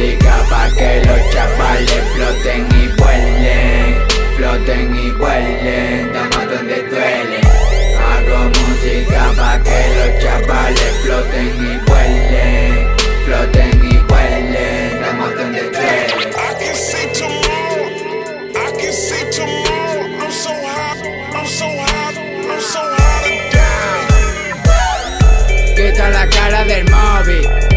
música pa' que los chavales floten y vuelen, floten y vuelen, damos donde duele. Hago música pa' que los chavales floten y vuelen, floten y vuelen, damos donde duele. I can see tomorrow. I can see tomorrow. I'm so hot. I'm so hot. I'm so hot. Quita la cara del móvil.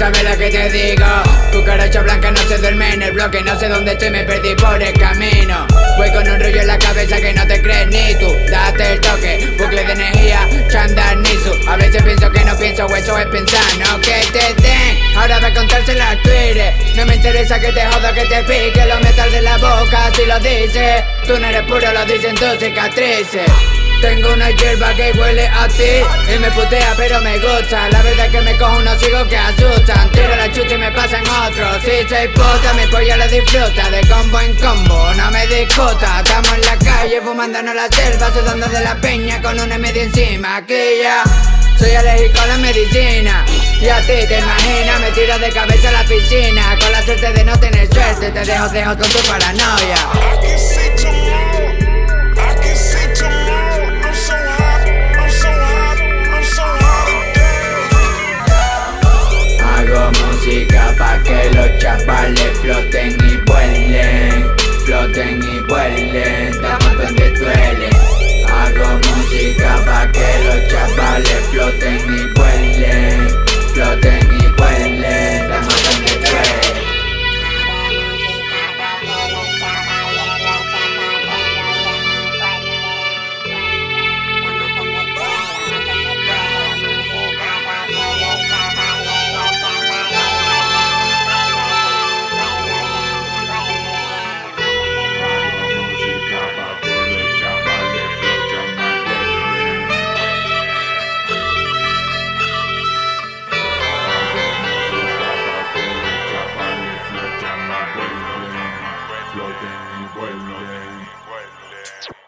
¿Sabes lo que te digo? Cucaracha blanca no se duerme en el bloque No sé dónde estoy, me perdí por el camino. Voy con un rollo en la cabeza que no te crees ni tú. Date el toque, bucle de energía, chandar nisu A veces pienso que no pienso eso es pensar No que te den, ahora va a contárselo a Twitter No me interesa que te joda, que te pique Los metal de la boca si lo dices. Tú no eres puro, lo dicen tus cicatrices tengo una hierba que huele a ti Y me putea pero me gusta. La verdad es que me cojo unos higos que asustan. Tiro la chucha y me pasan otros Si soy puta mi polla lo disfruta. De combo en combo, no me discuta. Estamos en la calle fumándonos la selva Sudando de la peña con una media encima. Aquí ya soy alérgico a la medicina. Y a ti te imaginas Me tiro de cabeza a la piscina. Con la suerte de no tener suerte Te dejo, dejo con tu paranoia Pueblo de mi pueblo.